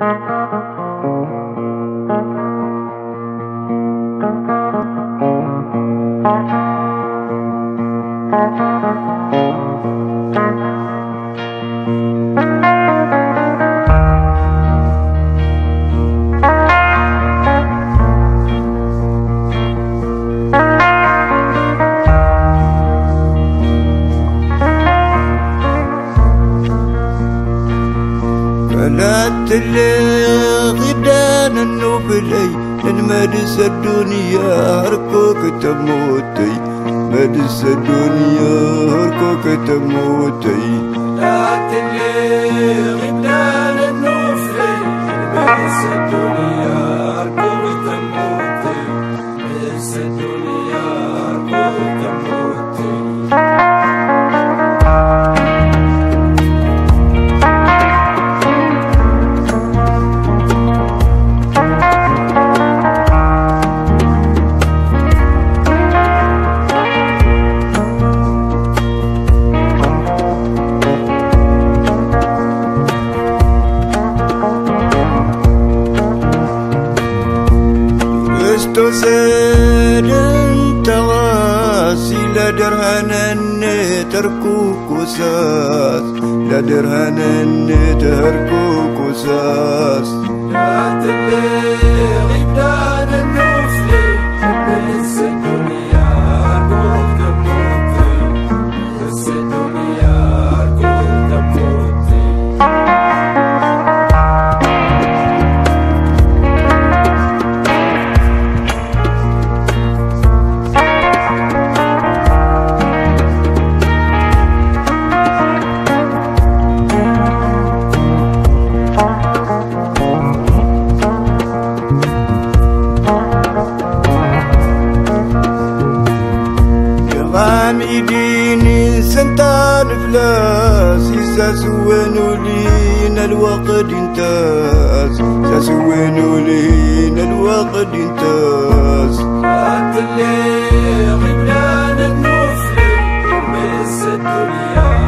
قلت اللي غدان النوبلي لن مدس الدنيا هركوك تموتي مدس الدنيا هركوك تموتي لن مدس الدنيا Tusen tawasila derhananne terkukusas La derhananne terkukusas La tebe ribdan ديني سنتان فلاس يساسوينو لينا الوقت انتاز. يساسوينو لينا الوقت انتاز. قلت اللي غدان النوبلي مدس الدنيا.